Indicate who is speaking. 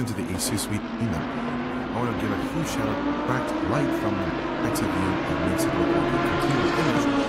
Speaker 1: Listen to the AC suite, email. I want to give a huge shout out back to Light from the Active that makes it look like a computer image